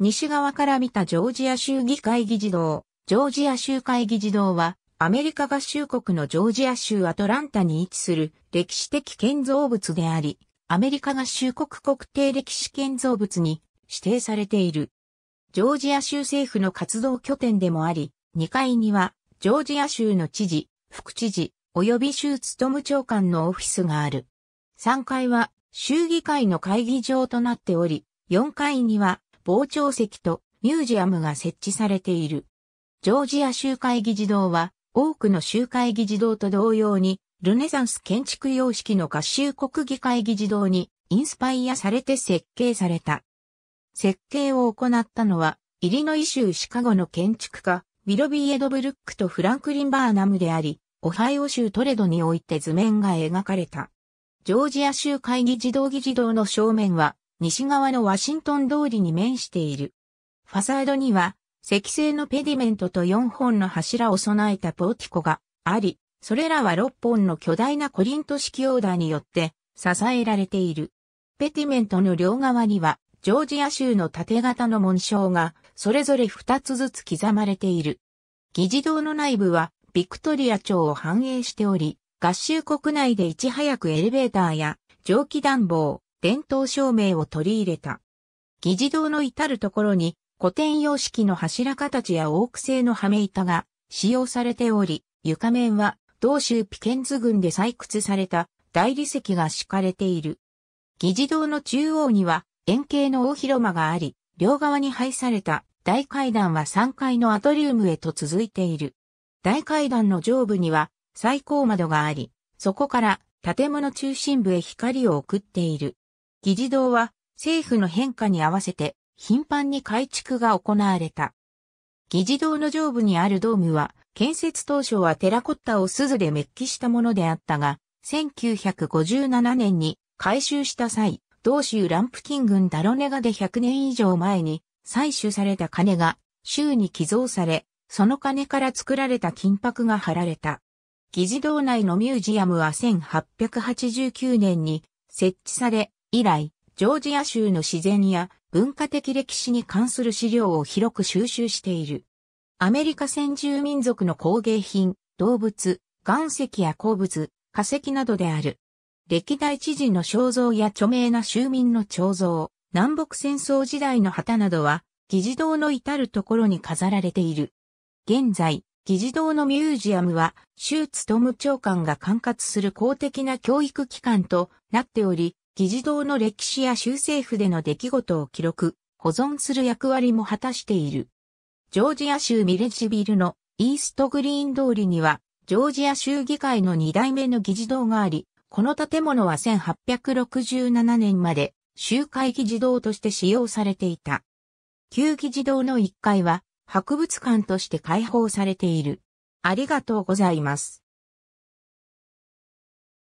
西側から見たジョージア州議会議事堂。ジョージア州会議事堂は、アメリカ合衆国のジョージア州アトランタに位置する歴史的建造物であり、アメリカ合衆国国定歴史建造物に指定されている。ジョージア州政府の活動拠点でもあり、2階には、ジョージア州の知事、副知事、及び州務長官のオフィスがある。3階は、州議会の会議場となっており、4階には、傍聴席とミュージアムが設置されている。ジョージア集会議事堂は多くの集会議事堂と同様にルネサンス建築様式の合衆国議会議事堂にインスパイアされて設計された。設計を行ったのはイリノイ州シカゴの建築家ウィロビー・エドブルックとフランクリン・バーナムであり、オハイオ州トレドにおいて図面が描かれた。ジョージア州会議事堂議事堂の正面は西側のワシントン通りに面している。ファサードには、石製のペディメントと4本の柱を備えたポーティコがあり、それらは6本の巨大なコリント式オーダーによって支えられている。ペディメントの両側には、ジョージア州の縦型の紋章がそれぞれ2つずつ刻まれている。議事堂の内部はビクトリア朝を反映しており、合衆国内でいち早くエレベーターや蒸気暖房、伝統照明を取り入れた。議事堂の至るところに古典様式の柱形やオーク製の羽目板が使用されており、床面は同州ピケンズ郡で採掘された大理石が敷かれている。議事堂の中央には円形の大広間があり、両側に配された大階段は3階のアトリウムへと続いている。大階段の上部には最高窓があり、そこから建物中心部へ光を送っている。議事堂は政府の変化に合わせて頻繁に改築が行われた。議事堂の上部にあるドームは建設当初はテラコッタを鈴でメッキしたものであったが、1957年に改修した際、同州ランプキン郡ダロネガで100年以上前に採取された金が州に寄贈され、その金から作られた金箔が貼られた。議事堂内のミュージアムは1889年に設置され、以来、ジョージア州の自然や文化的歴史に関する資料を広く収集している。アメリカ先住民族の工芸品、動物、岩石や鉱物、化石などである。歴代知事の肖像や著名な州民の彫像、南北戦争時代の旗などは、議事堂の至るところに飾られている。現在、議事堂のミュージアムは、州務長官が管轄する公的な教育機関となっており、議事堂の歴史や州政府での出来事を記録、保存する役割も果たしている。ジョージア州ミレジビルのイーストグリーン通りには、ジョージア州議会の2代目の議事堂があり、この建物は1867年まで集会議事堂として使用されていた。旧議事堂の1階は博物館として開放されている。ありがとうございます。